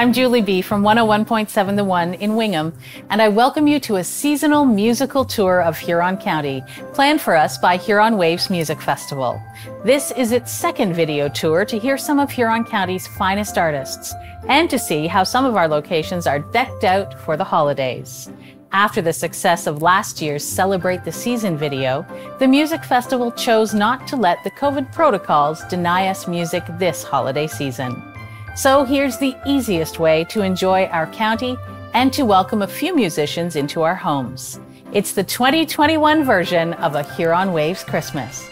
I'm Julie B. from 101.7 The One in Wingham, and I welcome you to a seasonal musical tour of Huron County, planned for us by Huron Waves Music Festival. This is its second video tour to hear some of Huron County's finest artists, and to see how some of our locations are decked out for the holidays. After the success of last year's Celebrate the Season video, the music festival chose not to let the COVID protocols deny us music this holiday season. So here's the easiest way to enjoy our county and to welcome a few musicians into our homes. It's the 2021 version of a Huron Waves Christmas.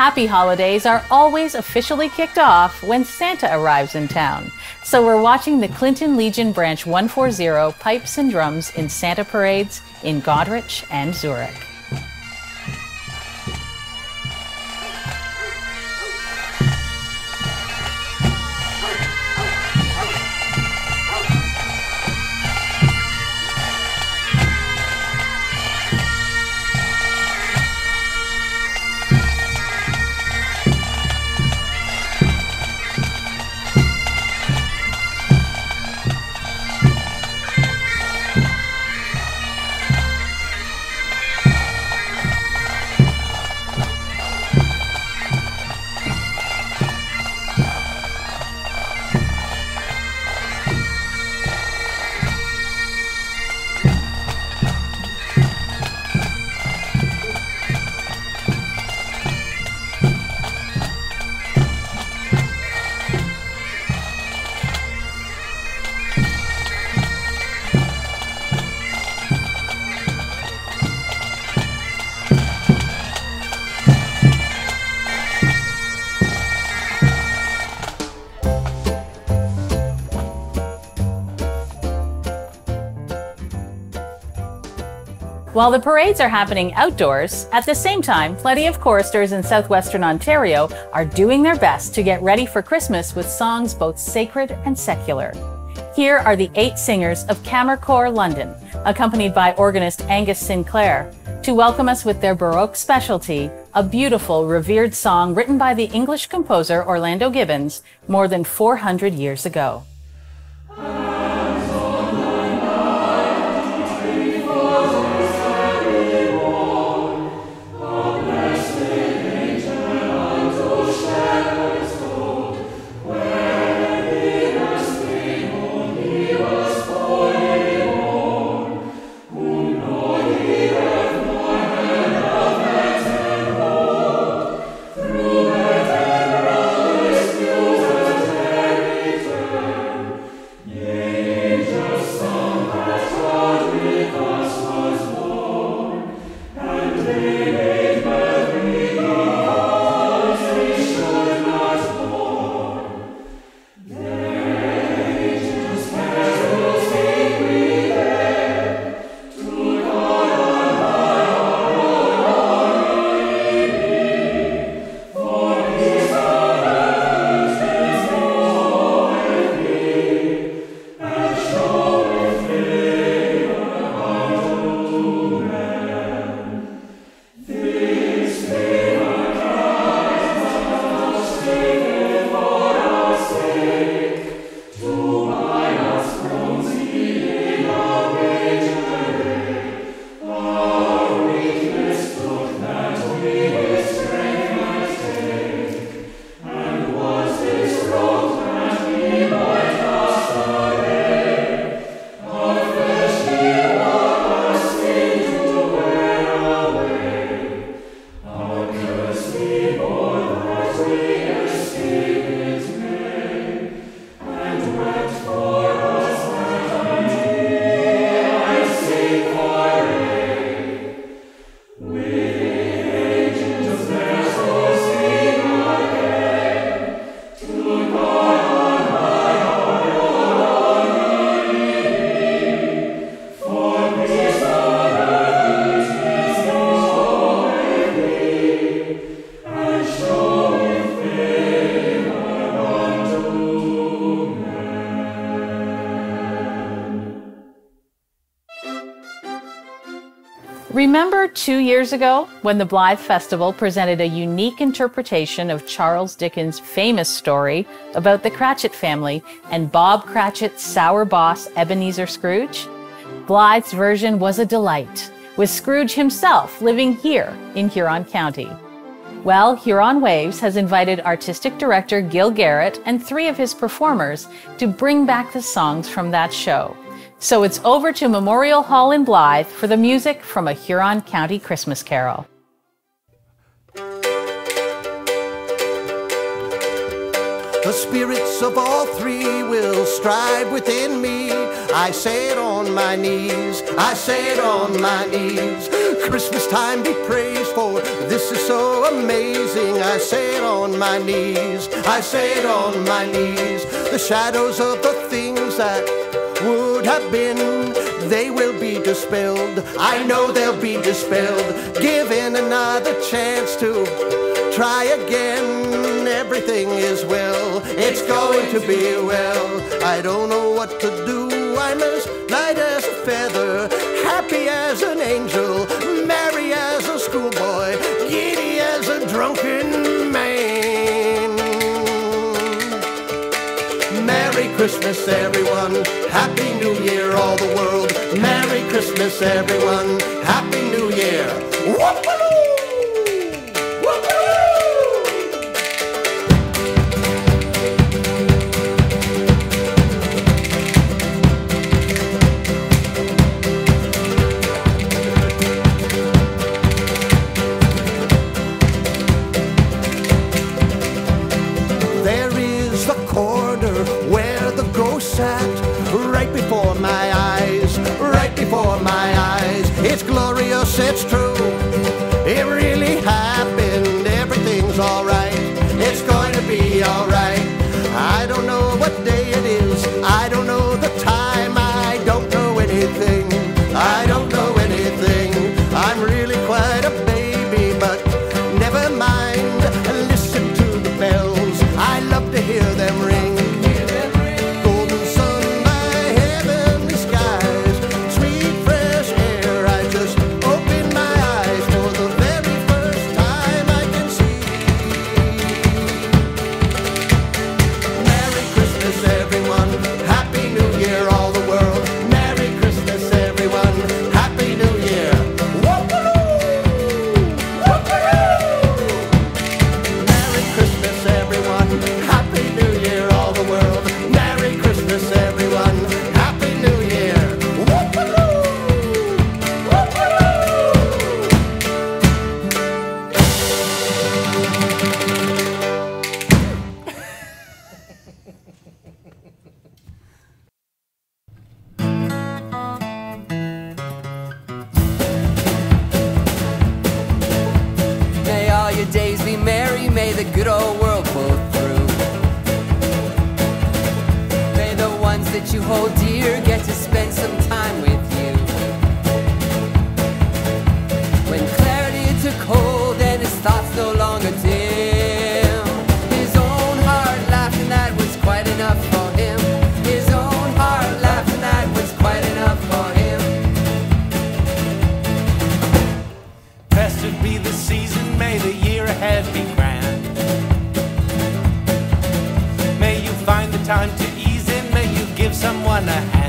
Happy holidays are always officially kicked off when Santa arrives in town. So we're watching the Clinton Legion Branch 140 Pipes and Drums in Santa parades in Goderich and Zurich. While the parades are happening outdoors, at the same time, plenty of choristers in southwestern Ontario are doing their best to get ready for Christmas with songs both sacred and secular. Here are the eight singers of Kammerchor London, accompanied by organist Angus Sinclair, to welcome us with their Baroque specialty, a beautiful, revered song written by the English composer Orlando Gibbons more than 400 years ago. Remember two years ago when the Blyth Festival presented a unique interpretation of Charles Dickens' famous story about the Cratchit family and Bob Cratchit's sour boss, Ebenezer Scrooge? Blyth's version was a delight, with Scrooge himself living here in Huron County. Well, Huron Waves has invited artistic director Gil Garratt and three of his performers to bring back the songs from that show. So it's over to Memorial Hall in Blyth for the music from a Huron County Christmas carol. The spirits of all three will strive within me. I say it on my knees, I say it on my knees. Christmas time be praised for this is so amazing. I say it on my knees, I say it on my knees. The shadows of the things that have been, they will be dispelled. I know they'll be dispelled. Given another chance to try again, everything is well. It's going to be well. I don't know what to do. I'm as light as a feather, happy as an angel, merry as a schoolboy, giddy as a drunken man. Merry Christmas, everyone. Happy New Year, all the world. Merry Christmas, everyone. Happy New Year. Whoop-a-loo! The good old world pull through. May the ones that you hold dear get to give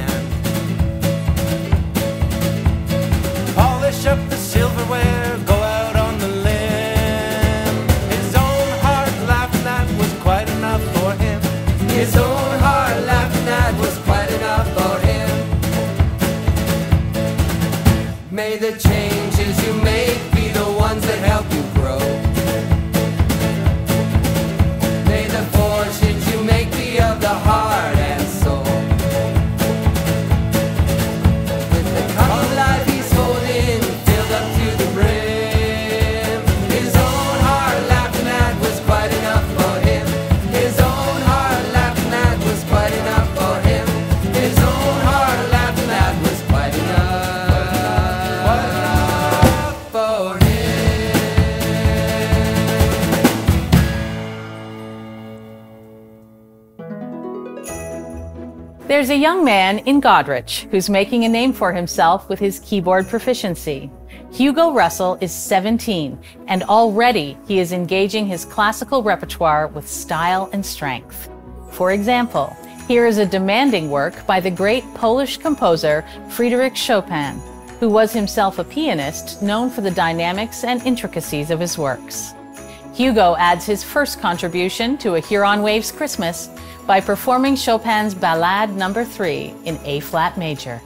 There's a young man in Goderich who's making a name for himself with his keyboard proficiency. Hugo Russell is 17, and already he is engaging his classical repertoire with style and strength. For example, here is a demanding work by the great Polish composer Frédéric Chopin, who was himself a pianist known for the dynamics and intricacies of his works. Hugo adds his first contribution to a Huron Waves Christmas by performing Chopin's Ballade Number no. 3 in A flat major.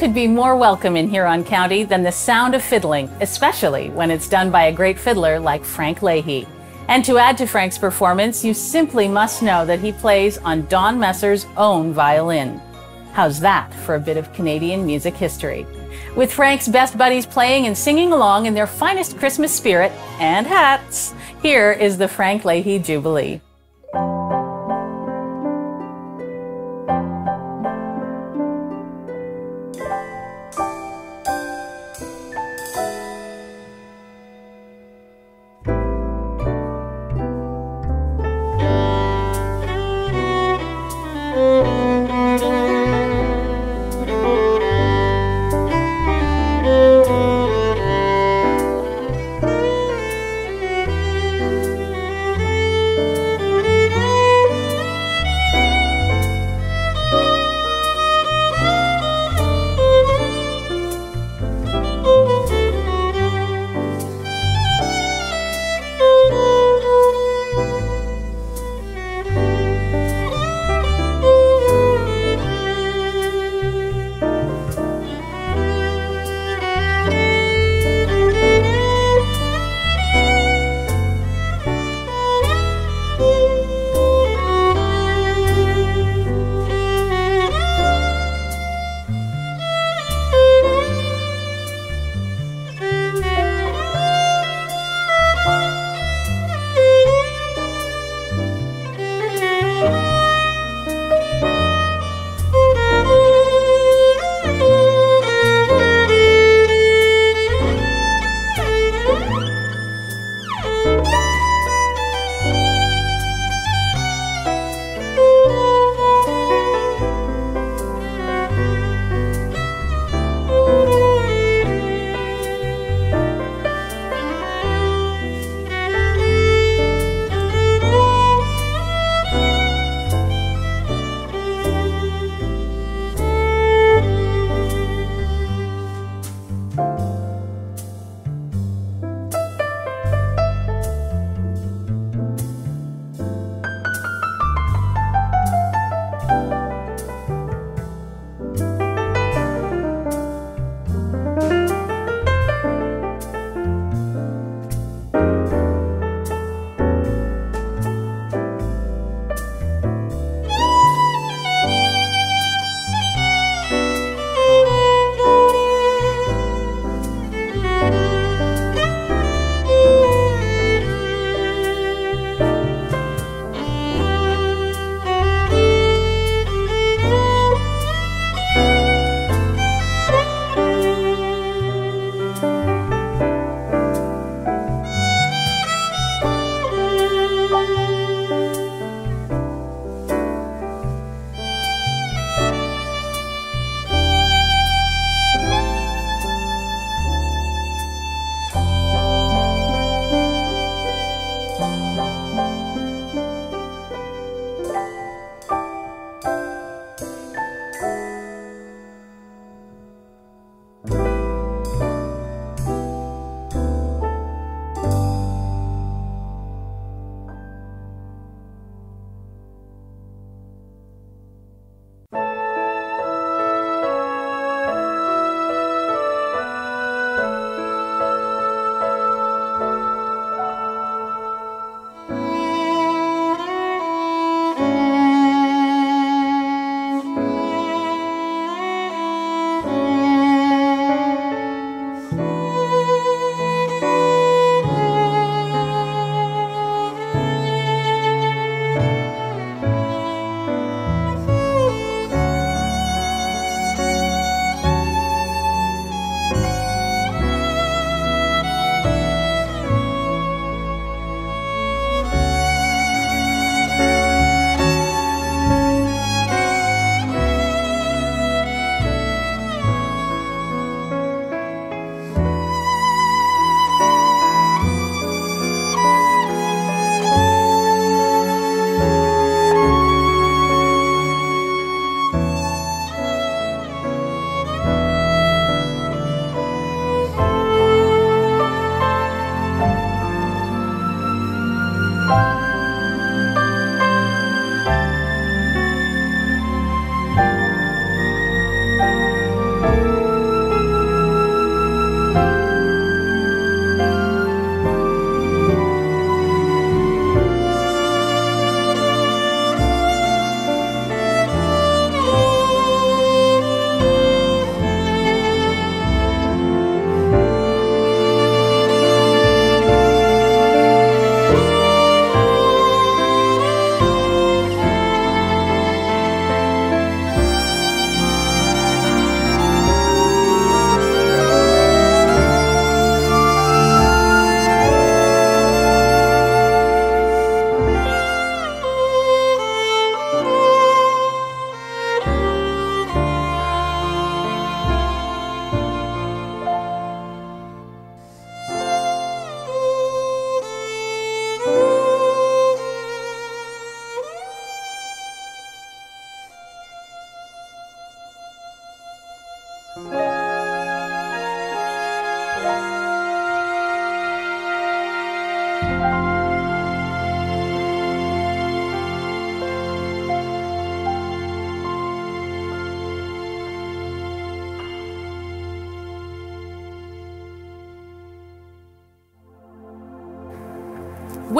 Could be more welcome in Huron County than the sound of fiddling, especially when it's done by a great fiddler like Frank Leahy? And to add to Frank's performance, you simply must know that he plays on Don Messer's own violin. How's that for a bit of Canadian music history? With Frank's best buddies playing and singing along in their finest Christmas spirit and hats, here is the Frank Leahy Jubilee.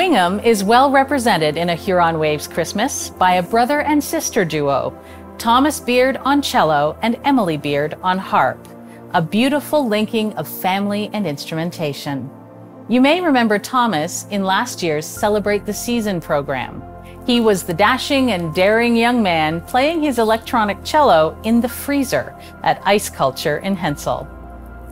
Wingham is well represented in a Huron Waves Christmas by a brother and sister duo, Thomas Beard on cello and Emily Beard on harp, a beautiful linking of family and instrumentation. You may remember Thomas in last year's Celebrate the Season program. He was the dashing and daring young man playing his electronic cello in the freezer at Ice Culture in Hensall.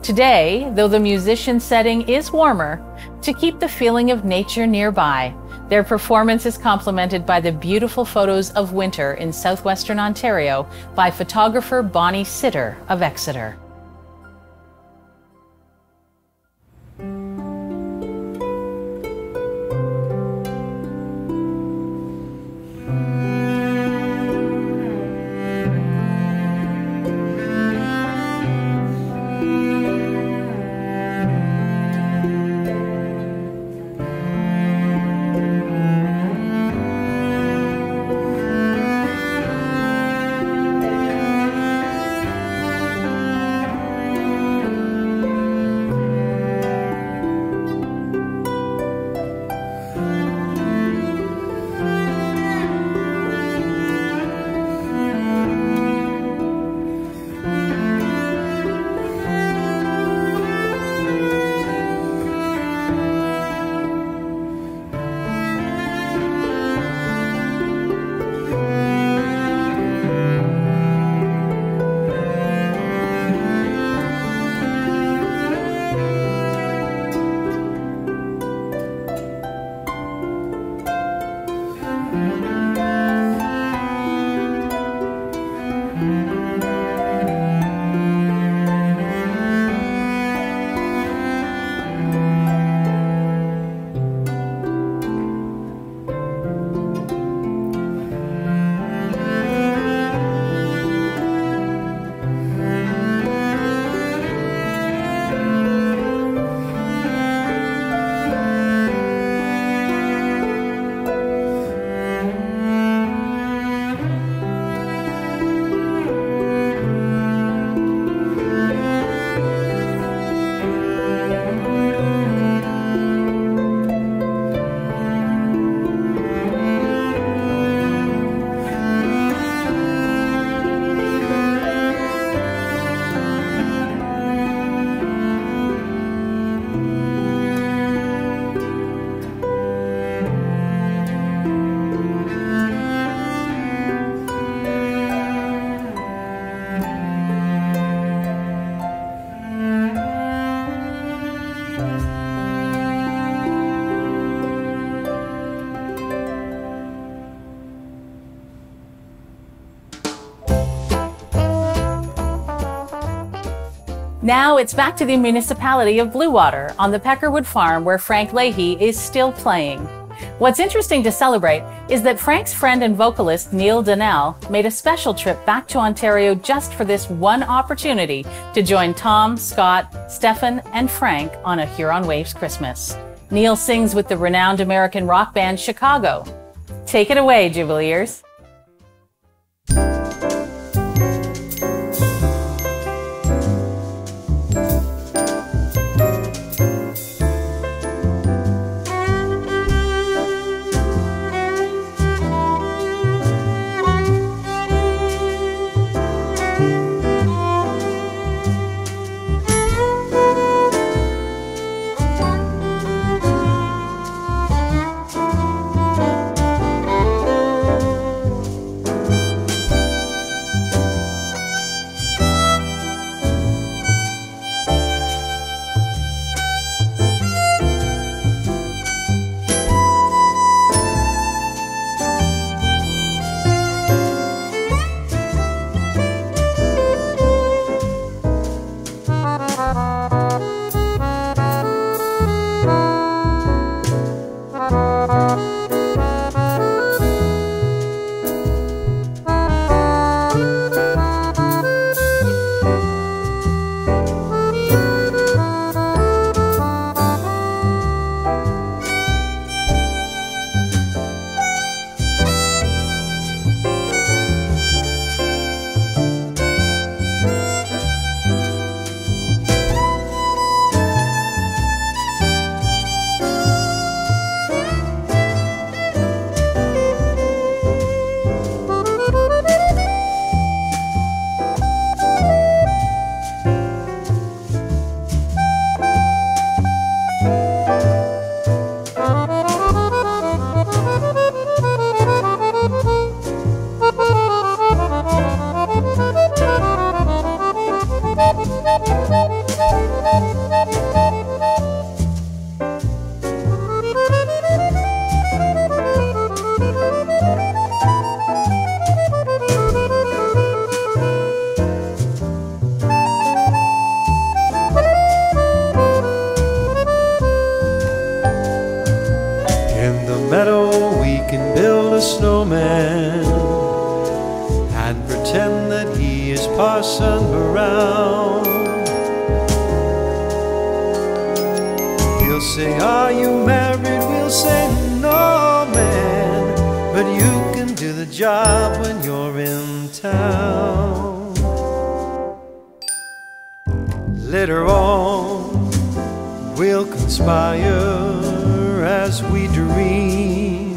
Today, though the musician setting is warmer, to keep the feeling of nature nearby, their performance is complemented by the beautiful photos of winter in southwestern Ontario by photographer Bonnie Sitter of Exeter. Now it's back to the municipality of Bluewater on the Peckerwood Farm where Frank Leahy is still playing. What's interesting to celebrate is that Frank's friend and vocalist Neil Donell made a special trip back to Ontario just for this one opportunity to join Tom, Scott, Stefan, and Frank on a Huron Waves Christmas. Neil sings with the renowned American rock band Chicago. Take it away, Jubileers. We'll conspire as we dream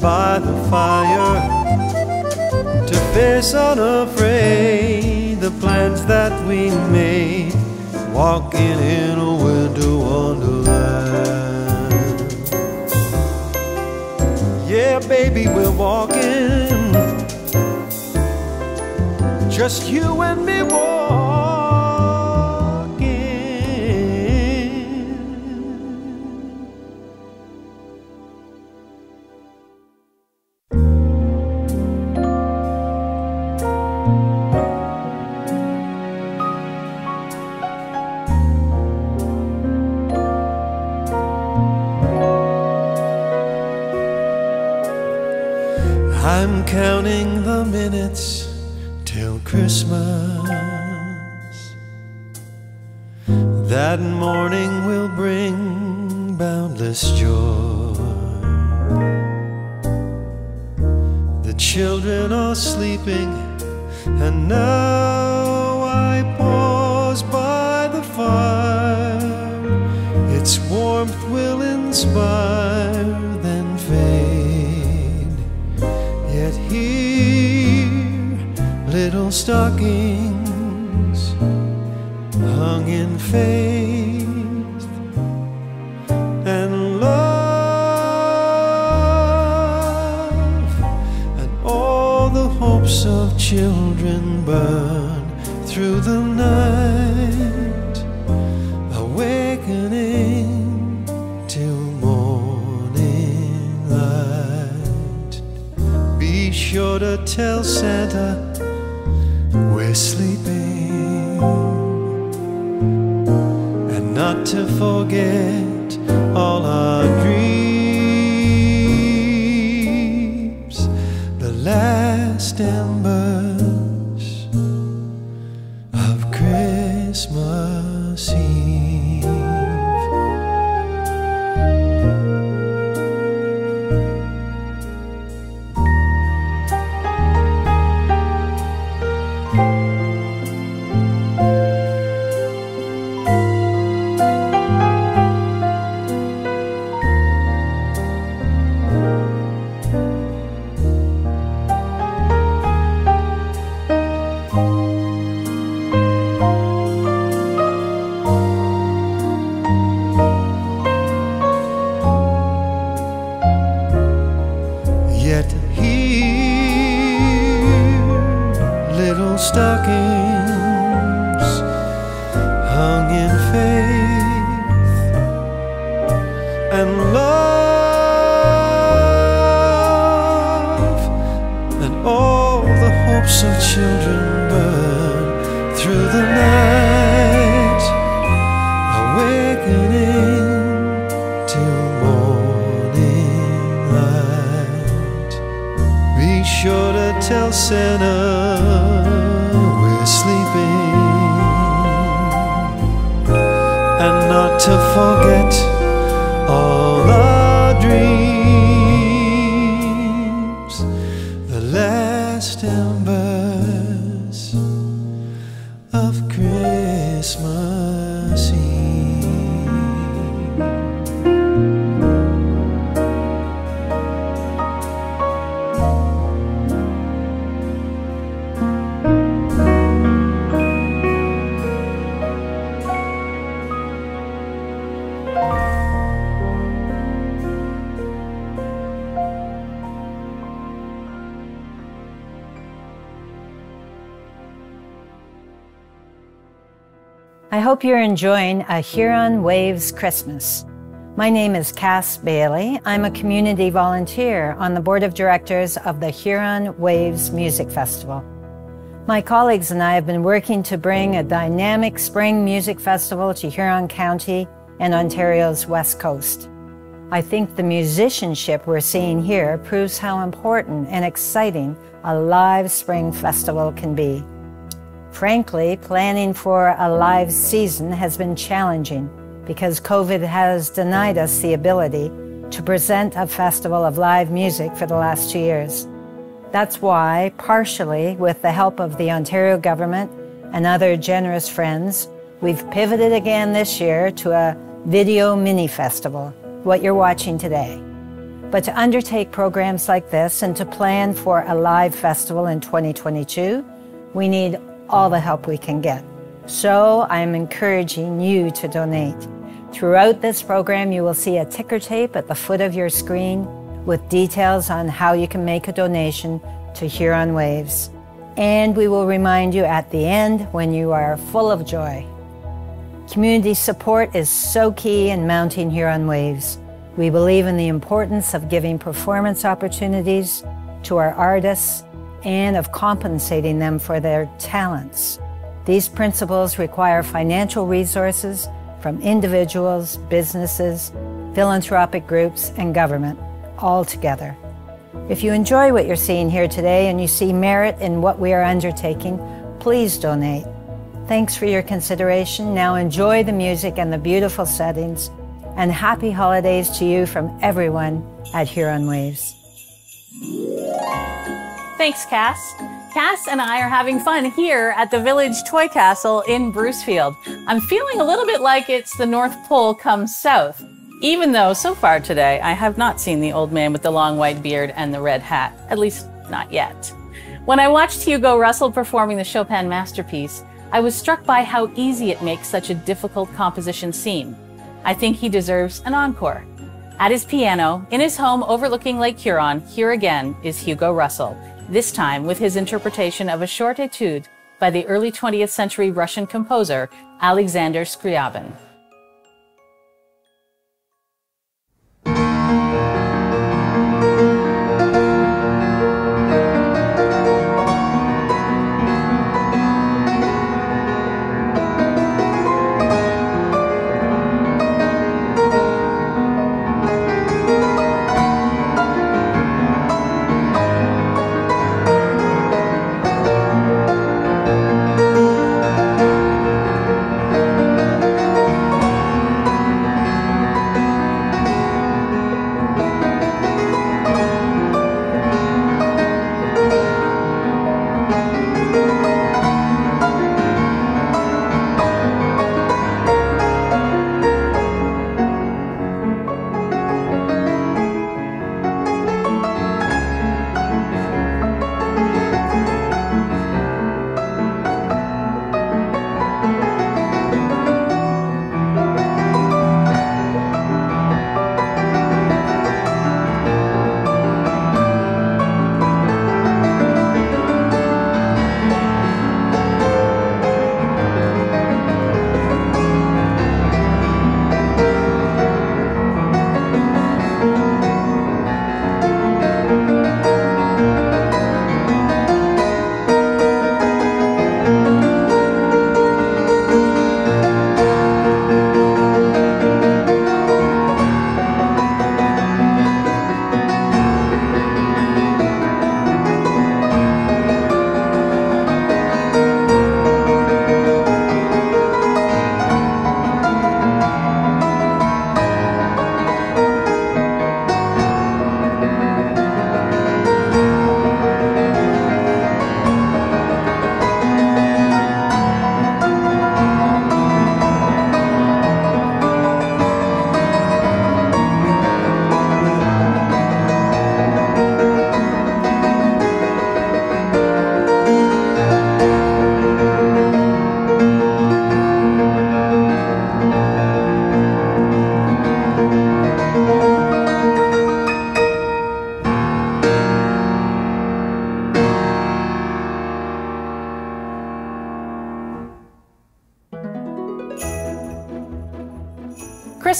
by the fire to face unafraid the plans that we made, walking in a winter wonderland. Yeah, baby, we're walking, just you and me walking. Counting the minutes till Christmas. That morning will bring boundless joy. The children are sleeping, and now I pause by the fire. Its warmth will inspire, stockings hung in faith and love, and all the hopes of children burn through the night, awakening till morning light. Be sure to tell Santa we're sleeping and not to forget to forget hope you're enjoying a Huron Waves Christmas. My name is Cass Bailey. I'm a community volunteer on the board of directors of the Huron Waves Music Festival. My colleagues and I have been working to bring a dynamic spring music festival to Huron County and Ontario's West Coast. I think the musicianship we're seeing here proves how important and exciting a live spring festival can be. Frankly, planning for a live season has been challenging because COVID has denied us the ability to present a festival of live music for the last two years. That's why, partially with the help of the Ontario government and other generous friends, we've pivoted again this year to a video mini festival, what you're watching today. But to undertake programs like this and to plan for a live festival in 2022, we need all the help we can get. So I'm encouraging you to donate. Throughout this program, you will see a ticker tape at the foot of your screen with details on how you can make a donation to Huron Waves. And we will remind you at the end when you are full of joy. Community support is so key in mounting Huron Waves. We believe in the importance of giving performance opportunities to our artists and of compensating them for their talents. These principles require financial resources from individuals, businesses, philanthropic groups, and government all together. If you enjoy what you're seeing here today and you see merit in what we are undertaking, please donate. Thanks for your consideration. Now enjoy the music and the beautiful settings, and happy holidays to you from everyone at Huron Waves. Thanks, Cass. Cass and I are having fun here at the Village Toy Castle in Brucefield. I'm feeling a little bit like it's the North Pole comes south, even though so far today I have not seen the old man with the long white beard and the red hat, at least not yet. When I watched Hugo Russell performing the Chopin masterpiece, I was struck by how easy it makes such a difficult composition seem. I think he deserves an encore. At his piano, in his home overlooking Lake Huron, here again is Hugo Russell, this time with his interpretation of a short etude by the early 20th century Russian composer Alexander Scriabin.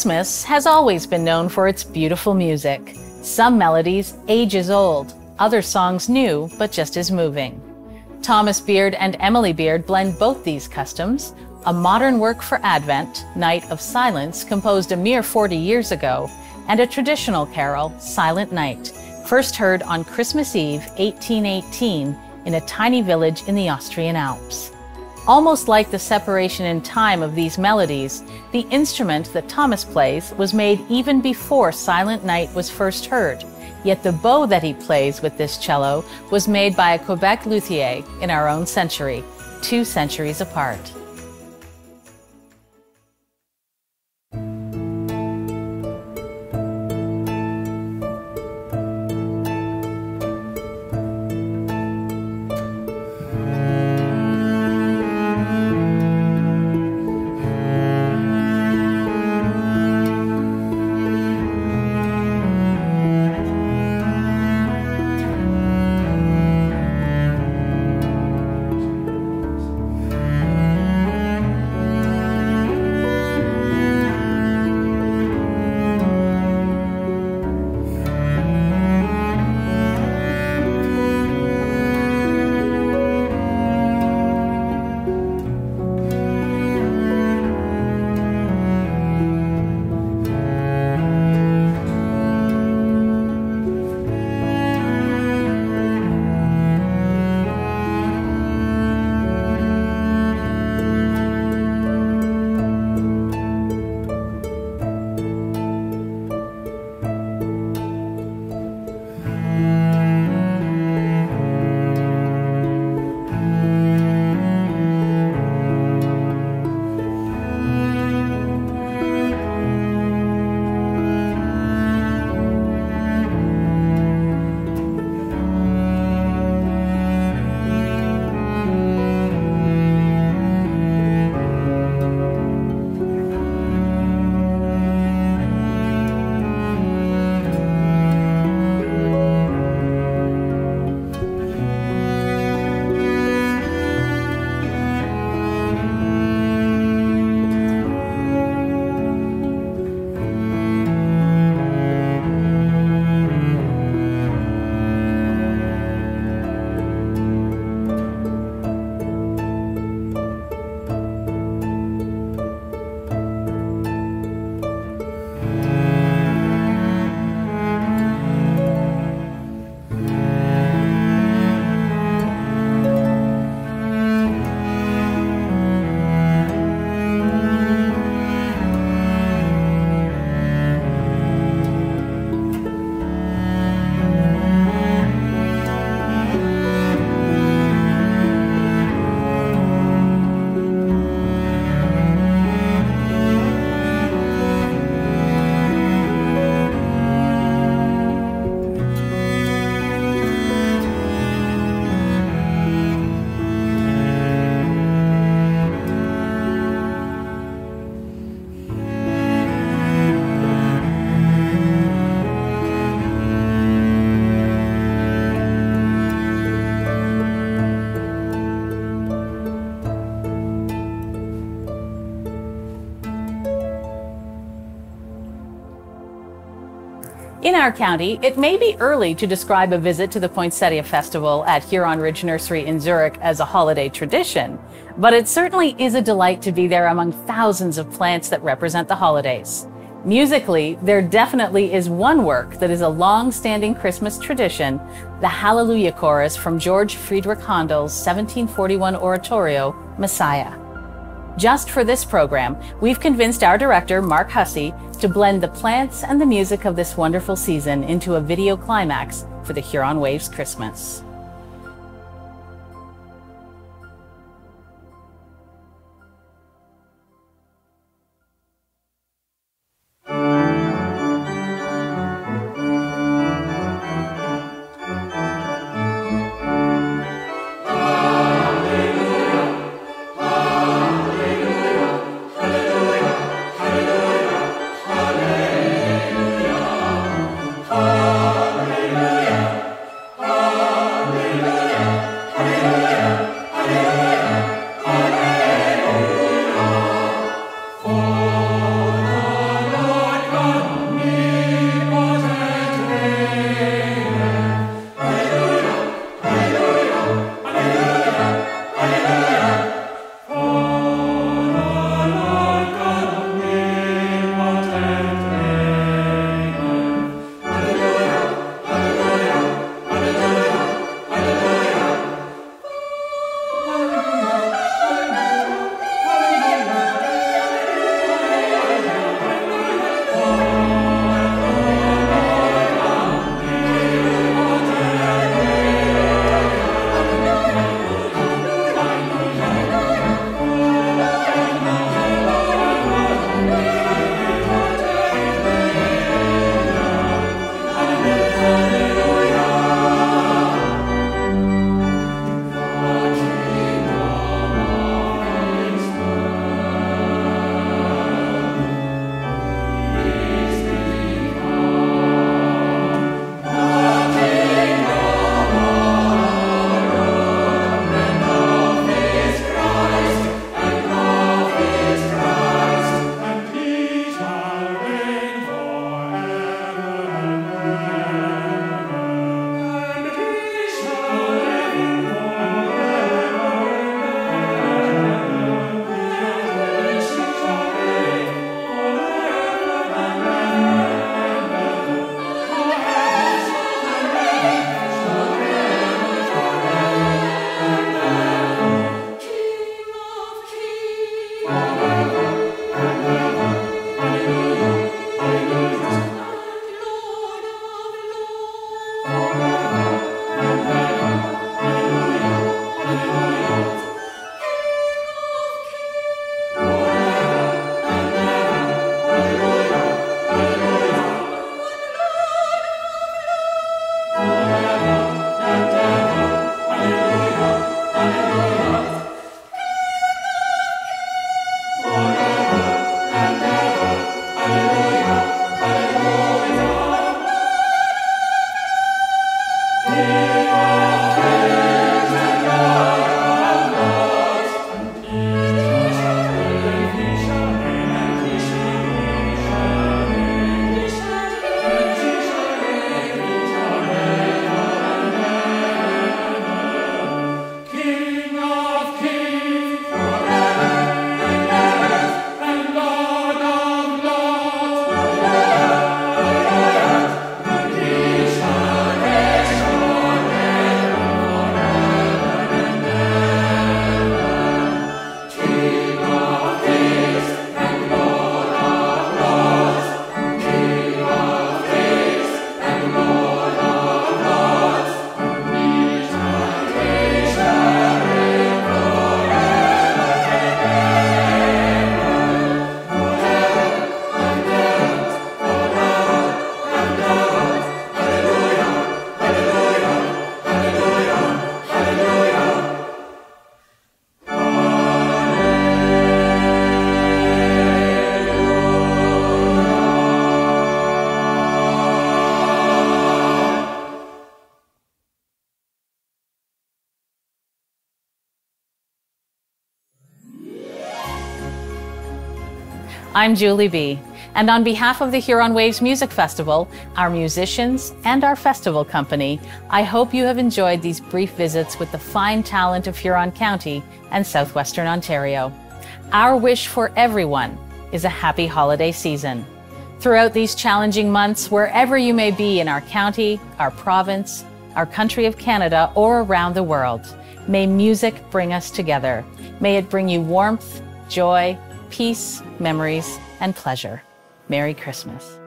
Christmas has always been known for its beautiful music. Some melodies ages old, other songs new, but just as moving. Thomas Beard and Emily Beard blend both these customs. A modern work for Advent, Night of Silence, composed a mere 40 years ago, and a traditional carol, Silent Night, first heard on Christmas Eve 1818 in a tiny village in the Austrian Alps. Almost like the separation in time of these melodies, the instrument that Thomas plays was made even before Silent Night was first heard. Yet the bow that he plays with this cello was made by a Quebec luthier in our own century, two centuries apart. In our county, it may be early to describe a visit to the Poinsettia Festival at Huron Ridge Nursery in Zurich as a holiday tradition, but it certainly is a delight to be there among thousands of plants that represent the holidays. Musically, there definitely is one work that is a long-standing Christmas tradition, the Hallelujah Chorus from George Friedrich Handel's 1741 oratorio, Messiah. Just for this program, we've convinced our director, Mark Hussey, to blend the plants and the music of this wonderful season into a video climax for the Huron Waves Christmas. I'm Julie B. And on behalf of the Huron Waves Music Festival, our musicians, and our festival company, I hope you have enjoyed these brief visits with the fine talent of Huron County and southwestern Ontario. Our wish for everyone is a happy holiday season. Throughout these challenging months, wherever you may be in our county, our province, our country of Canada, or around the world, may music bring us together. May it bring you warmth, joy, peace, memories, and pleasure. Merry Christmas.